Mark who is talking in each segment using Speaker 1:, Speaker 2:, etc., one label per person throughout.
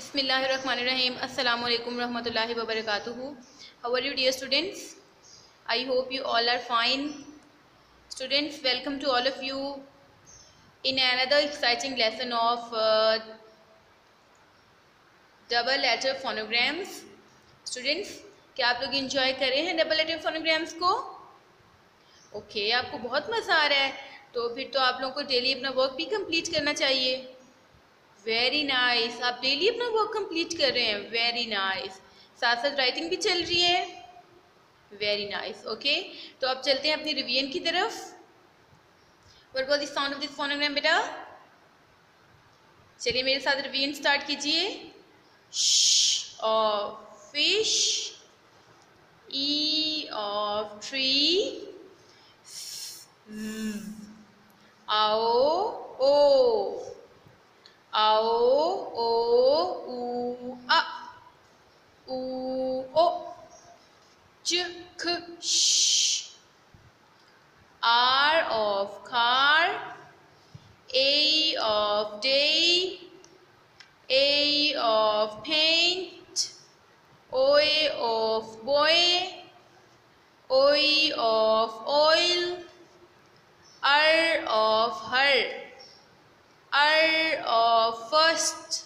Speaker 1: बिसमीम् अल्लाम वरहत ला वरक how are you dear students I hope you all are fine students welcome to all of you in another exciting lesson of double letter phonograms students क्या आप लोग enjoy करें हैं double letter phonograms को? Okay okay, आपको बहुत मज़ा आ रहा है तो फिर तो आप लोगों को डेली अपना वर्क भी कंप्लीट करना चाहिए। Very nice. आप डेली अपना वर्क कंप्लीट कर रहे हैं. Very nice. साथ साथ राइटिंग भी चल रही है. वेरी नाइस ओके तो अब चलते हैं अपनी रिवीजन की तरफ़. Was the sound of this phonogram बेटा? चलिए मेरे साथ रिवीजन स्टार्ट कीजिए. फ़िश ई ऑफ़ ट्री आओ of boy O of oil R of her R of first,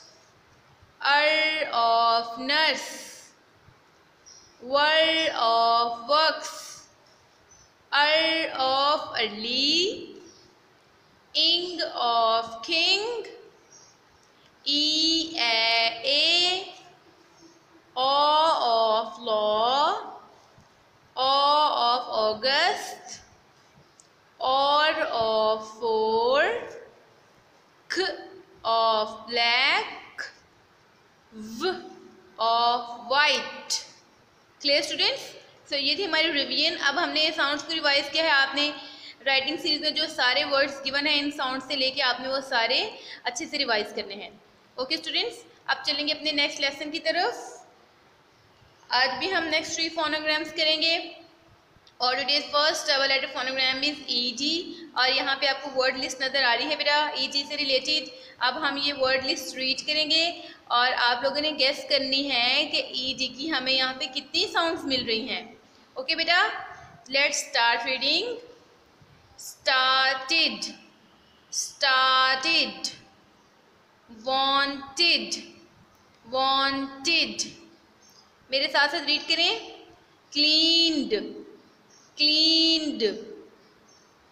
Speaker 1: R of nurse, Word of works, R of early, Ing of king, E ये थी हमारी revision अब हमने ये sounds को revise किया है। आपने राइटिंग सीरीज़ में जो सारे वर्ड्स गिवन है, इन साउंड से लेके आपने वो सारे अच्छे से रिवाइज करने हैं। ओके स्टूडेंट्स अब चलेंगे अपने नेक्स्ट लेसन की तरफ़। आज भी हम नेक्स्ट थ्री फोनोग्राम्स करेंगे। और it is first double letter phonogram is E G और यहाँ पे आपको वर्ड लिस्ट नज़र आ रही है बेटा ई जी से रिलेटेड अब हम ये वर्ड लिस्ट रीड करेंगे। और आप लोगों ने गेस करनी है कि ई जी की हमें यहाँ पे कितनी साउंड्स मिल रही हैं। ओके बेटा let's start reading started started wanted wanted मेरे साथ साथ रीड करें. Cleaned cleaned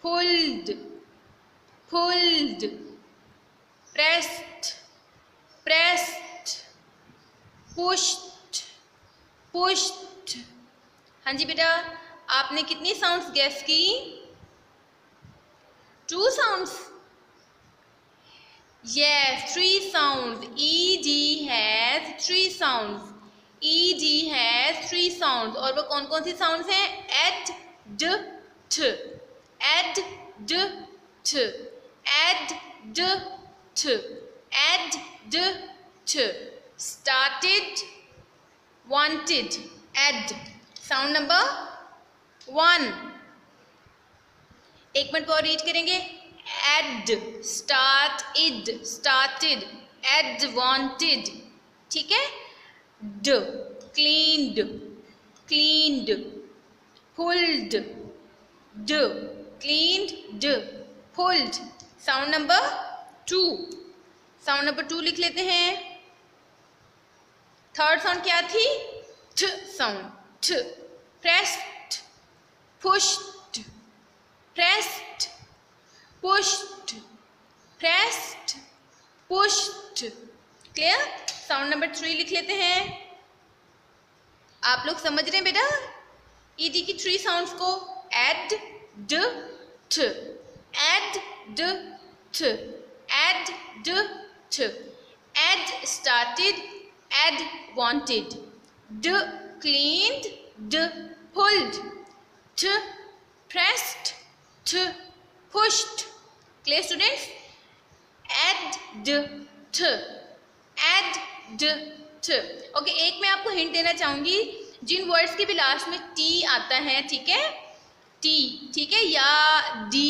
Speaker 1: pulled pulled pressed pressed pushed pushed हाँ जी बेटा, आपने कितनी साउंड्स गैस की? Two sounds yes three sound E G has three sound E G has three sound और वो कौन कौन सी साउंड हैं? एड ड ठ एड ड ठ एड ड t ed d t started wanted ed sound number one एक मिनट और रीड करेंगे. Ed start id started ed wanted ठीक है? D cleaned cleaned pulled, d, cleaned, d, pulled. Sound number two sound number two लिख लेते हैं. Third sound क्या थी? T sound t pressed pushed pressed pushed pressed clear sound number three लिख लेते हैं। आप लोग समझ रहे हैं बेटा? ईडी की थ्री साउंड्स को एड ड ठ एड ड t ed d t ed started ed wanted d cleaned d pulled t pressed t pushed clear students ed d t ed ड ठ ओके एक मैं आपको हिंट देना चाहूँगी। जिन वर्ड्स के भी लास्ट में टी आता है, ठीक है? टी ठीक है? या डी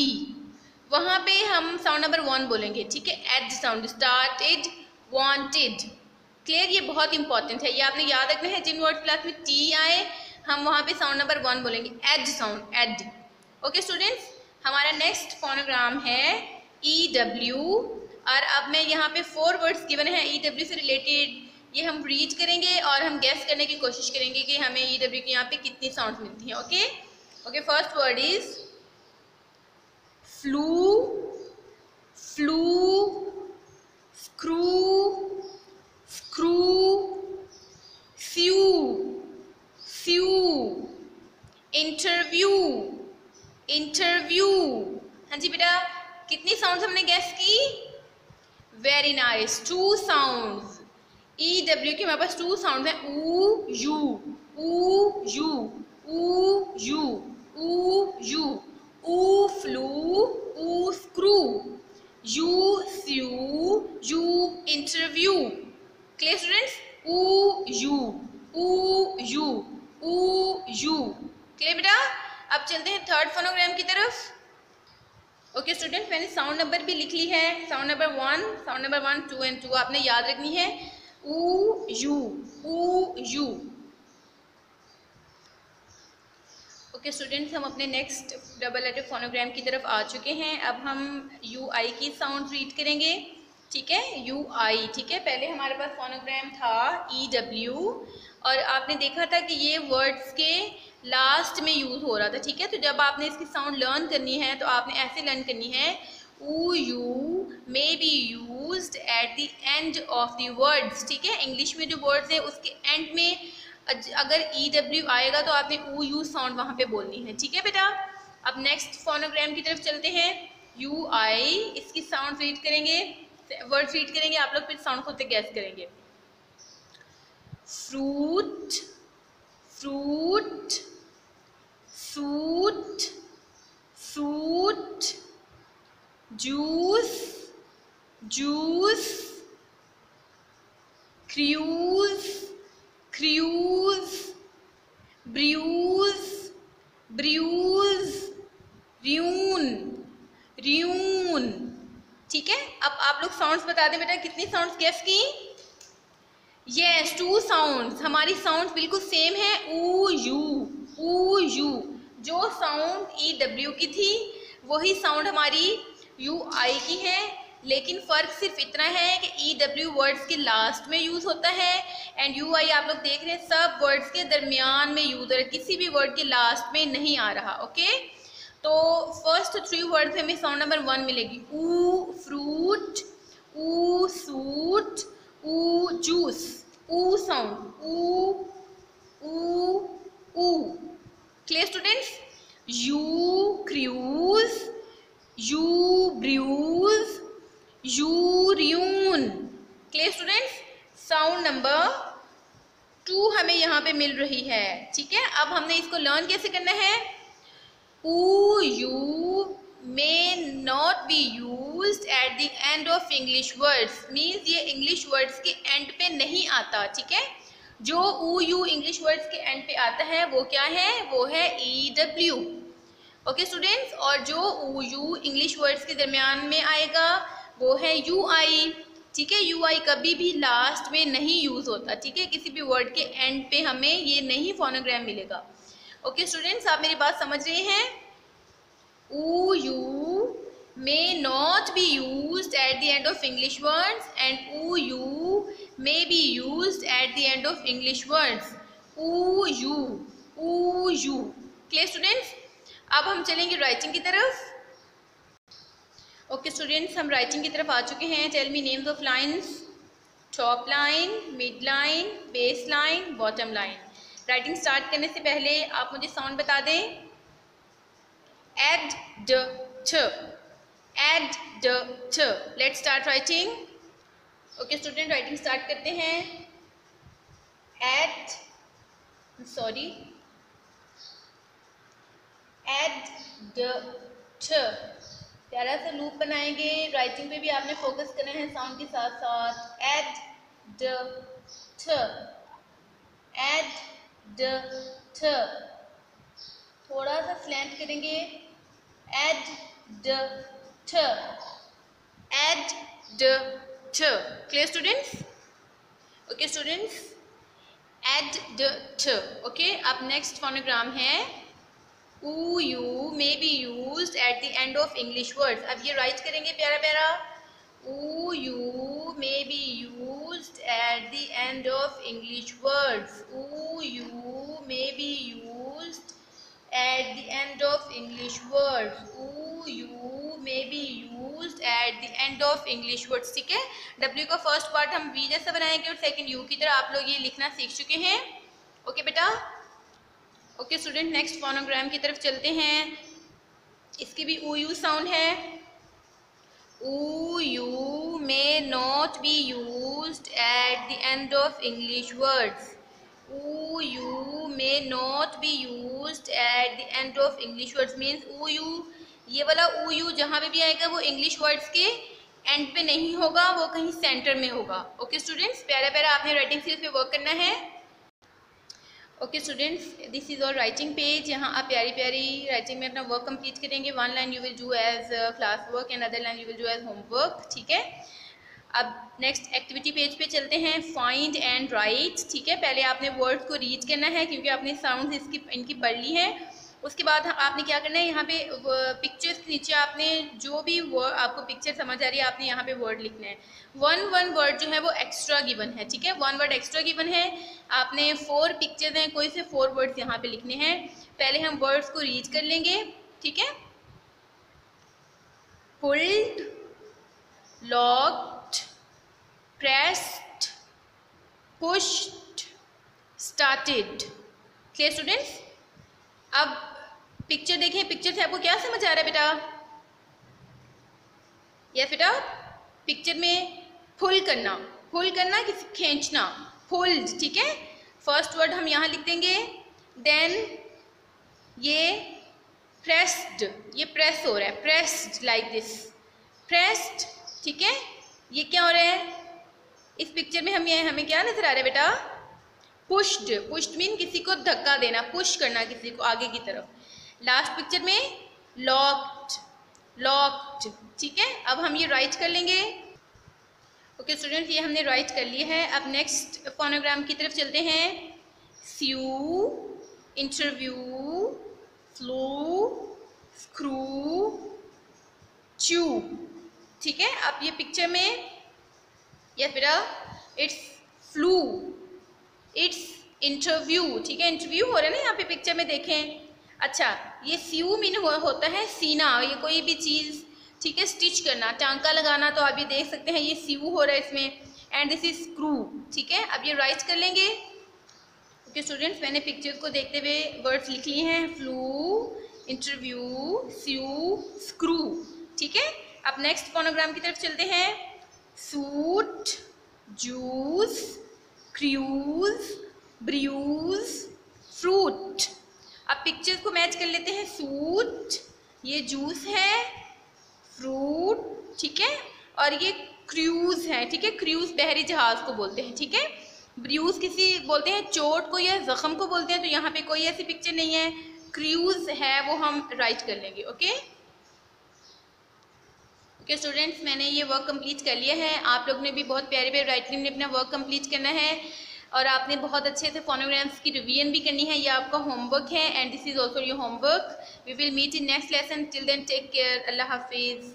Speaker 1: वहाँ पे हम साउंड नंबर वन बोलेंगे, ठीक है? Ed sound started wanted clear ये बहुत इंपॉर्टेंट है। ये आपने याद रखना है जिन वर्ड क्लास में टी आए हम वहाँ पे साउंड नंबर वन बोलेंगे। Ed sound ed okay students हमारा नेक्स्ट फोनोग्राम है ई e डब्ल्यू और अब मैं यहाँ पे फोर वर्ड्स गिवन है ई डब्ल्यू से रिलेटेड ये हम रीड करेंगे और हम गैस करने की कोशिश करेंगे कि हमें ई डब्ल्यू की यहाँ पे कितनी साउंड मिलती हैं okay okay first word is flu flu screw, screw, few, few, interview, interview. हाँ जी बेटा कितनी साउंड हमने गैस की? Very nice two sound E W के हमारे पास टू साउंड है ऊ यू ऊ यू ऊ यू ऊ यू ऊ फ्लू ऊ screw U few U interview. Clear, students? U you u you u you clear, बेटा? अब चलते हैं थर्ड फोनोग्राम की तरफ़. ओके स्टूडेंट मैंने साउंड नंबर भी लिख ली है. Sound number one sound number one two and two आपने याद रखनी है. ऊ यू ऊ यू ओके स्टूडेंट्स हम अपने नेक्स्ट डबल लेटर फोनोग्राम की तरफ़ आ चुके हैं. अब हम यू आई की साउंड रीड करेंगे. ठीक है? यू आई ठीक है? पहले हमारे पास फोनोग्राम था ई e डब्ल्यू और आपने देखा था कि ये वर्ड्स के लास्ट में यूज़ हो रहा था, ठीक है? तो जब आपने इसकी साउंड लर्न करनी है तो आपने ऐसे लर्न करनी है ऊ U may be use at the end of the words ठीक है? इंग्लिश में जो वर्ड्स है, उसके एंड में अगर ई e डब्ल्यू आएगा तो आपने ऊ यू साउंड वहाँ पे बोलनी है, ठीक है बेटा? अब नेक्स्ट फोनोग्राम की तरफ़ चलते हैं। यू आई इसकी साउंड रीड करेंगे। वर्ड रीड करेंगे, आप लोग फिर साउंड खुद से गैस करेंगे। Fruit fruit fruit fruit juice juice cruise cruise bruise bruise ruin रियून ठीक है? अब आप लोग साउंड्स बता दें बेटा, कितनी साउंड्स गेस की? यस टू साउंड्स हमारी साउंड्स बिल्कुल सेम है। ऊ, यू ऊ, यू। जो साउंड ई डब्ल्यू की थी, वही साउंड हमारी यू आई की है। लेकिन फ़र्क सिर्फ़ इतना है कि ई डब्ल्यू वर्ड्स के लास्ट में यूज़ होता है एंड यू आई आप लोग देख रहे हैं, सब वर्ड्स के दरमियान में यूज़ हो रहा है। किसी भी वर्ड के लास्ट में नहीं आ रहा ओके तो फ़र्स्ट थ्री वर्ड्स हमें साउंड नंबर वन मिलेगी। ऊ फ्रूट ऊ सूट ऊ जूस ऊ साउंड ऊ ऊ ऊ। Clear students U cruise U bruise यूरियून clear students sound number two हमें यहाँ पे मिल रही है। ठीक है? अब हमने इसको लर्न कैसे करना है? ऊ U may not be use at the end of English words means ये इंग्लिश वर्ड्स के एंड पे नहीं आता, ठीक है? जो ऊ यू इंग्लिश वर्ड्स के एंड पे आता है, वो क्या है? वो है ई डब्ल्यू ओके स्टूडेंट्स और जो ऊ यू इंग्लिश वर्ड्स के दरमियान में आएगा, वो है यू आई ठीक है? यू आई कभी भी लास्ट में नहीं यूज़ होता, ठीक है? किसी भी वर्ड के एंड पे हमें ये नहीं फोनोग्राम मिलेगा। ओके स्टूडेंट्स आप मेरी बात समझ रहे हैं? ऊ U may not be use at the end of English words and ऊ U may be use at the end of English words ऊ यू ऊ यू क्लियर स्टूडेंट्स अब हम चलेंगे राइटिंग की तरफ़. ओके स्टूडेंट्स हम राइटिंग की तरफ़ आ चुके हैं. Tell me names of lines top line mid line base line bottom line writing start करने से पहले आप मुझे साउंड बता दें। Ed ed let start writing okay student writing start करते हैं। एड सॉरी एड प्यारा सा लूप बनाएँगे। राइटिंग पे भी आपने फोकस करना है साउंड के साथ साथ एड एड ड ठ थोड़ा सा स्लैंट करेंगे। एड ड t ed d t clear students okay students ed d t okay अब नेक्स्ट फोनोग्राम है। ऊ U may be use at the end of English words अब ये राइट करेंगे प्यारा प्यारा ऊ U may be use at the end of English words ऊ U may be use at the end of English words ऊ U may be use at the end of English words ठीक है? W का first part हम we जैसा बनाएँगे और second you की तरह आप लोग ये लिखना सीख चुके हैं। ओके बेटा? ओके स्टूडेंट नेक्स्ट फोनोग्राम की तरफ़ चलते हैं। इसकी भी ऊ यू साउंड है। ऊ may not be use at the end of English words ऊ U may not be use at the end of English words means ऊ यू वाला ऊ जहाँ पे भी आएगा वो इंग्लिश वर्ड्स के एंड पे नहीं होगा, वो कहीं सेंटर में होगा. ओके स्टूडेंट्स प्यारा प्यारा आपने राइटिंग सीरीज़ पे वर्क करना है? ओके स्टूडेंट्स दिस इज़ और राइटिंग पेज यहाँ आप प्यारी प्यारी राइटिंग में अपना वर्क कंप्लीट करेंगे. One line you will do as class work and other line you will do as homework ठीक है? अब नेक्स्ट एक्टिविटी पेज पे चलते हैं. फाइंड एंड राइट ठीक है? पहले आपने वर्ड को रीड करना है क्योंकि आपने साउंड इसकी, इनकी पढ़ ली है. उसके बाद आपने क्या करना है, यहाँ पे पिक्चर्स के नीचे आपने जो भी आपको पिक्चर समझ आ रही है, आपने यहाँ पे वर्ड लिखना है। वन वन वर्ड जो है वो एक्स्ट्रा गिवन है, ठीक है? वन वर्ड एक्स्ट्रा गिवन है। आपने फोर पिक्चर्स हैं, कोई से फोर वर्ड्स यहाँ पे लिखने हैं। पहले हम वर्ड्स को रीड कर लेंगे, ठीक है? Pulled locked pressed pushed started clear students अब पिक्चर देखें पिक्चर से आपको क्या समझ आ रहा है बेटा? यस बेटा? पिक्चर में फुल करना फुल करना किसी खींचना फुल्ड ठीक है? फ़र्स्ट वर्ड हम यहाँ लिख देंगे देन ये प्रेस्ड ये प्रेस हो रहा है प्रेस्ड लाइक दिस प्रेस्ड ठीक है? ये क्या हो रहा है? इस पिक्चर में हम ये, हमें क्या नज़र आ रहा है बेटा? पुश्ड पुश्ड मीन किसी को धक्का देना पुश करना किसी को आगे की तरफ़। लास्ट पिक्चर में लॉक्ड लॉक्ड ठीक है? अब हम ये राइट कर लेंगे। ओके स्टूडेंट ये हमने राइट कर लिया है। अब नेक्स्ट फोनोग्राम की तरफ़ चलते हैं। स्यू इंटरव्यू फ्लू स्क्रू चू ठीक है? अब ये पिक्चर में यस बेटा इट्स फ्लू इट्स इंटरव्यू ठीक है? इंटरव्यू हो रहा है ना यहाँ पे पिक्चर में देखें। अच्छा ये स्यू मीन हो, होता है सीना ये कोई भी चीज़ ठीक है? स्टिच करना टांका लगाना तो आप ये देख सकते हैं ये स्यू हो रहा है इसमें। एंड दिस इज़ स्क्रू ठीक है? अब ये राइट कर लेंगे। ओके स्टूडेंट्स मैंने पिक्चर्स को देखते हुए वर्ड्स लिख लिए हैं। फ्लू इंटरव्यू स्यू स्क्रू ठीक है? अब नेक्स्ट फोनोग्राम की तरफ़ चलते हैं। Suit juice cruise bruise fruit अब पिक्चर्स को मैच कर लेते हैं. सूट ये जूस है. फ्रूट ठीक है? और ये क्रूज है, ठीक है? क्रूज बहरी जहाज़ को बोलते हैं, ठीक है? ब्रूज किसी बोलते हैं, चोट को या जख्म को बोलते हैं तो यहाँ पे कोई ऐसी पिक्चर नहीं है. क्रूज है, वो हम राइट कर लेंगे ओके ओके स्टूडेंट्स मैंने ये वर्क कंप्लीट कर लिया है। आप लोग ने भी बहुत प्यारे प्यारे राइटिंग ने अपना वर्क कंप्लीट करना है। और आपने बहुत अच्छे से फोनोग्राम्स की रिवीजन भी करनी है। ये आपका होमवर्क है and this is also your homework we will meet in next lesson till then take care अल्लाह हाफिज़